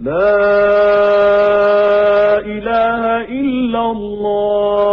لا إله إلا الله.